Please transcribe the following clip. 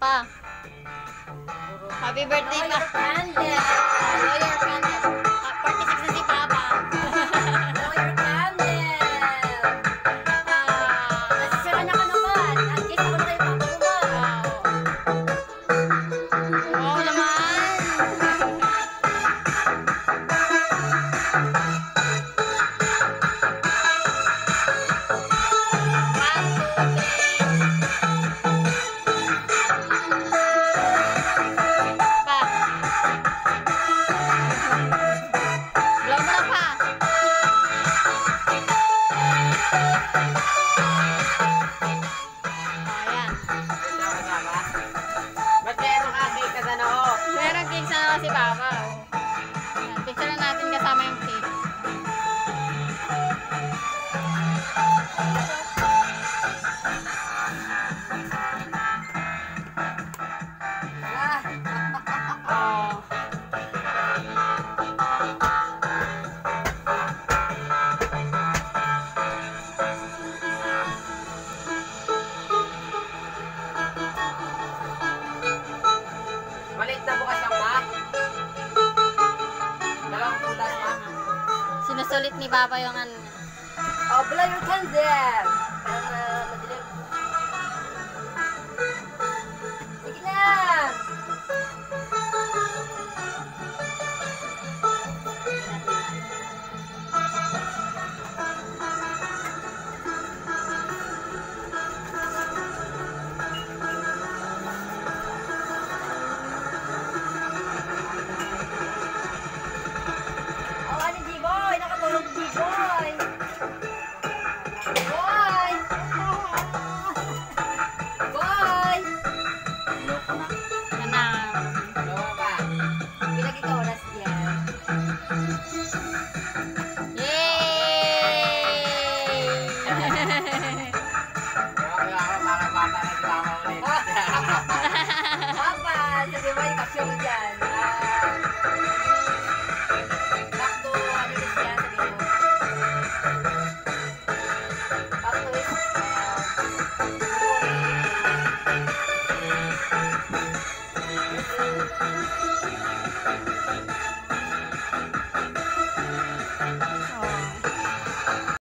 pa. Happy birthday pa. Candle. Lawyer Oh. Malit na bukas ang pa. Dalawang putas pa. Sinusulit ni Papa yung ano. 哦，不能有杂质。嗯。